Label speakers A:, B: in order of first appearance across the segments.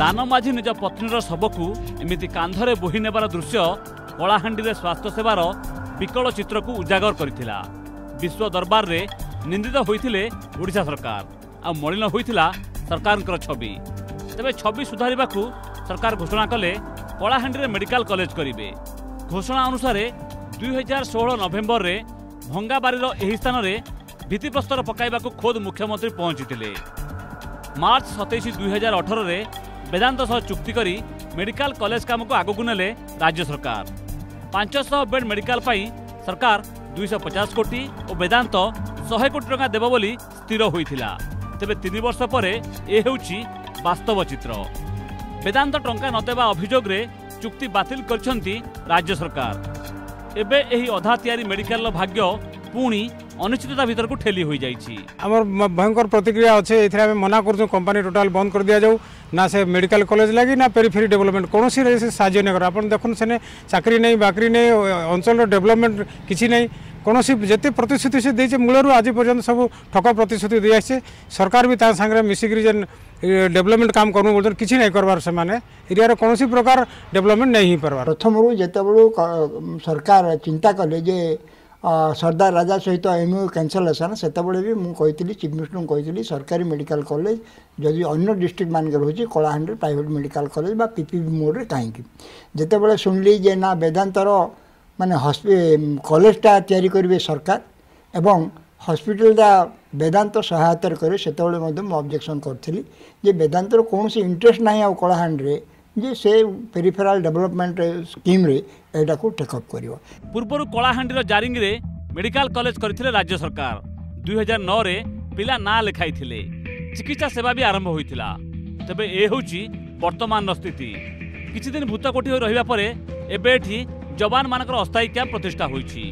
A: ଦାନମାଝି ନିଜ ପତ୍ନୀର ଶବକୁ ଏମିତି କାନ୍ଧରେ ବୋହି ନେବାର ଦୃଶ୍ୟ କଳାହାଣ୍ଡିରେ ସ୍ୱାସ୍ଥ୍ୟସେବାର ବିକଳ ଚିତ୍ରକୁ ଉଜାଗର କରିଥିଲା ବିଶ୍ୱ ଦରବାରରେ ନିନ୍ଦିତ ହୋଇଥିଲେ ଓଡ଼ିଶା ସରକାର ଆଉ ମଳିନ ହୋଇଥିଲା ସରକାରଙ୍କର ଛବି ତେବେ ଛବି ସୁଧାରିବାକୁ ସରକାର ଘୋଷଣା କଲେ କଳାହାଣ୍ଡିରେ ମେଡିକାଲ କଲେଜ କରିବେ ଘୋଷଣା ଅନୁସାରେ ଦୁଇହଜାର ଷୋହଳ ନଭେମ୍ବରରେ ଭଙ୍ଗାବାରୀର ଏହି ସ୍ଥାନରେ ଭିତ୍ତିପ୍ରସ୍ତର ପକାଇବାକୁ ଖୋଦ୍ ମୁଖ୍ୟମନ୍ତ୍ରୀ ପହଞ୍ଚିଥିଲେ ମାର୍ଚ୍ଚ ସତେଇଶ ଦୁଇହଜାର ଅଠରରେ ବେଦାନ୍ତ ସହ ଚୁକ୍ତି କରି ମେଡିକାଲ କଲେଜ କାମକୁ ଆଗକୁ ନେଲେ ରାଜ୍ୟ ସରକାର ପାଞ୍ଚଶହ ବେଡ୍ ମେଡିକାଲ ପାଇଁ ସରକାର ଦୁଇଶହ ପଚାଶ କୋଟି ଓ ବେଦାନ୍ତ ଶହେ କୋଟି ଟଙ୍କା ଦେବ ବୋଲି ସ୍ଥିର ହୋଇଥିଲା ତେବେ ତିନି ବର୍ଷ ପରେ ଏ ହେଉଛି ବାସ୍ତବ ଚିତ୍ର ବେଦାନ୍ତ ଟଙ୍କା ନଦେବା ଅଭିଯୋଗରେ ଚୁକ୍ତି ବାତିଲ କରିଛନ୍ତି ରାଜ୍ୟ ସରକାର ଏବେ ଏହି ଅଧା ତିଆରି ମେଡିକାଲର ଭାଗ୍ୟ ପୁଣି অনিশ্চিততা ভিতরক ঠেলি হয়ে
B: যাই আমার ভয়ঙ্কর প্রতিক্রিয়া অছে এতে আমি মনা করছু কোম্পানি টোটাল বন্ধ করে দিয়া যাও না সে মেডিকাল কলেজ লাগি না পেরিফেরি ডেভেলপমেন্ট কোণী সে সাহায্য নেই করে আপনার দেখুন সেনে চাকরি নেই বাকরি নেই অঞ্চলর ডেভেলপমেন্ট কিছু নেই কোণী যেতে প্রতিশ্রুতি সে দিয়েছে মূলর আজ পর্যন্ত সব ঠক প্রতিশ্রুতি দিয়ে আসছে সরকার বি তা সাংরে মিশিকি যে ডেভেলপমেন্ট কাম করবো বলছেন কিছু নাই করবার সেমানে এরিয়ার কোণী প্রকার ডেভেলপমেন্ট নেই
C: হয়ে পারবার প্রথমর যেতবেলু সরকার চিন্তা কলে যে ସର୍ଦ୍ଦାର ରାଜା ସହିତ ଏମ୍ ୟୁ କ୍ୟାନ୍ସଲେସନ୍ ସେତେବେଳେ ବି ମୁଁ କହିଥିଲି ଚିଫ୍ ମିନିଷ୍ଟରଙ୍କୁ କହିଥିଲି ସରକାରୀ ମେଡ଼ିକାଲ କଲେଜ ଯଦି ଅନ୍ୟ ଡିଷ୍ଟ୍ରିକ୍ଟ ମାନଙ୍କରେ ହେଉଛି କଳାହାଣ୍ଡିରେ ପ୍ରାଇଭେଟ୍ ମେଡ଼ିକାଲ କଲେଜ ବା ପିପିବି ମୋଡ଼ରେ କାହିଁକି ଯେତେବେଳେ ଶୁଣିଲି ଯେ ନା ବେଦାନ୍ତର ମାନେ ହସ୍ପି କଲେଜଟା ତିଆରି କରିବେ ସରକାର ଏବଂ ହସ୍ପିଟାଲଟା ବେଦାନ୍ତ ସହାୟତାରେ କରିବେ ସେତେବେଳେ ମଧ୍ୟ ମୁଁ ଅବଜେକ୍ସନ୍ କରିଥିଲି ଯେ ବେଦାନ୍ତର କୌଣସି ଇଣ୍ଟରେଷ୍ଟ ନାହିଁ ଆଉ କଳାହାଣ୍ଡିରେ ଯେ ସେ ପେରିଫେରାଲ ଡେଭଲପମେଣ୍ଟ ସ୍କିମ୍ରେ ଏଇଟାକୁ ଟେକଅପ୍ କରିବ
A: ପୂର୍ବରୁ କଳାହାଣ୍ଡିର ଜାରିଙ୍ଗରେ ମେଡିକାଲ କଲେଜ କରିଥିଲେ ରାଜ୍ୟ ସରକାର ଦୁଇ ହଜାର ନଅରେ ପିଲା ନାଁ ଲେଖାଇଥିଲେ ଚିକିତ୍ସା ସେବା ବି ଆରମ୍ଭ ହୋଇଥିଲା ତେବେ ଏ ହେଉଛି ବର୍ତ୍ତମାନର ସ୍ଥିତି କିଛିଦିନ ଭୂତକୋଠି ହୋଇ ରହିବା ପରେ ଏବେ ଏଠି ଯବାନମାନଙ୍କର ଅସ୍ଥାୟୀ କ୍ୟାମ୍ପ ପ୍ରତିଷ୍ଠା ହୋଇଛି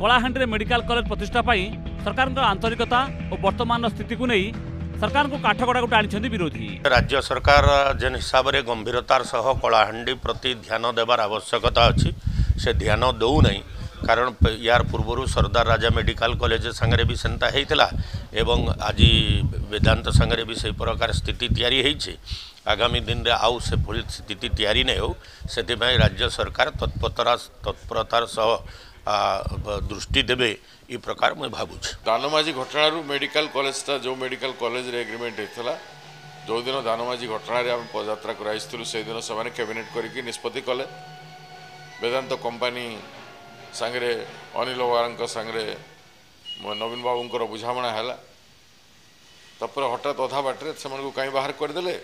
A: କଳାହାଣ୍ଡିରେ ମେଡିକାଲ କଲେଜ ପ୍ରତିଷ୍ଠା ପାଇଁ ସରକାରଙ୍କର ଆନ୍ତରିକତା ଓ ବର୍ତ୍ତମାନର ସ୍ଥିତିକୁ ନେଇ सरकार को
D: काठ गड़ा गोटे आनी विरोधी राज्य सरकार जेन हिसाब से गंभीरतार सह कलाहां प्रति ध्यान देवार आवश्यकता अच्छी से ध्यान दौना कारण यार पूर्व सरदार राजा मेडिकल कलेज सांगे भी सेन्ता होता एवं आज वेदांत सांगे भी से प्रकार स्थिति तैयारी आगामी दिन में आउ से स्थिति तैयारी नहीं हो राज्य सरकार तत्परता तत्परतार દૃષ્ટિ દેબે એ પ્રકાર મું ભાવુછ
E: દાનમાજી ઘટણારુ મેડિકાલ કલેજટા જો મેડિકાલ કલેજરે એગ્રીમેન્ટ હેતલા ଯେଉଁଦିନ ଦାନମାଝୀ ଘଟଣାରେ ଆମେ ପଦଯାତ୍ରା କରାଇଥିଲୁ ସେଦିନ ସେମାନେ କ୍ୟାବିନେଟ୍ କରିକି ନିଷ୍ପତ୍ତି କଲେ ବେଦାନ୍ତ କମ୍ପାନୀ ସାଙ୍ଗରେ ଅନିଲ ବାବାଙ୍କ ସାଙ୍ଗରେ ନବୀନ ବାବୁଙ୍କର ବୁଝାମଣା ହେଲା ତାପରେ ହଠାତ୍ ଅଧା ବାଟରେ ସେମାନଙ୍କୁ କାହିଁ ବାହାର କରିଦେଲେ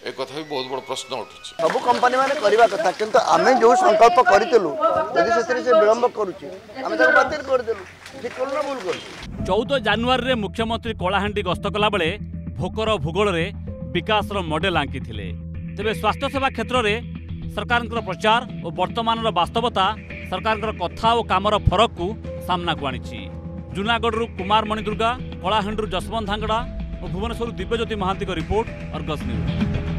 E: ଏ କଥା ବି ବହୁତ ବଡ଼ ପ୍ରଶ୍ନ ଉଠୁଛି
F: ସବୁ କମ୍ପାନୀମାନେ କରିବା କଥା କିନ୍ତୁ ଆମେ ଯେଉଁ ସଂକଳ୍ପ କରିଥିଲୁ ଯଦି ସେଥିରେ ସେ ବିଳମ୍ବ କରୁଛି ଆମେ ତାକୁ ବାତିଲ କରିଦେଲୁ ଠିକ୍ କଲୁ ନା ଭୁଲ କଲୁ
A: ଚଉଦ ଜାନୁଆରୀରେ ମୁଖ୍ୟମନ୍ତ୍ରୀ କଳାହାଣ୍ଡି ଗସ୍ତ କଲାବେଳେ ଭୋକର ଭୂଗୋଳରେ ବିକାଶର ମଡେଲ ଆଙ୍କିଥିଲେ ତେବେ ସ୍ୱାସ୍ଥ୍ୟସେବା କ୍ଷେତ୍ରରେ ସରକାରଙ୍କର ପ୍ରଚାର ଓ ବର୍ତ୍ତମାନର ବାସ୍ତବତା ସରକାରଙ୍କର କଥା ଓ କାମର ଫରକକୁ ସାମ୍ନାକୁ ଆଣିଛି ଜୁନାଗଡ଼ରୁ କୁମାର ମଣିଦୁର୍ଗା କଳାହାଣ୍ଡିରୁ ଯଶବନ୍ତ ଧାଙ୍ଗଡ଼ା ଓ ଭୁବନେଶ୍ୱରରୁ ଦିବ୍ୟଜ୍ୟୋତି ମହାନ୍ତିଙ୍କ ରିପୋର୍ଟ ଅର୍ଗସ୍ ନ୍ୟୁଜ୍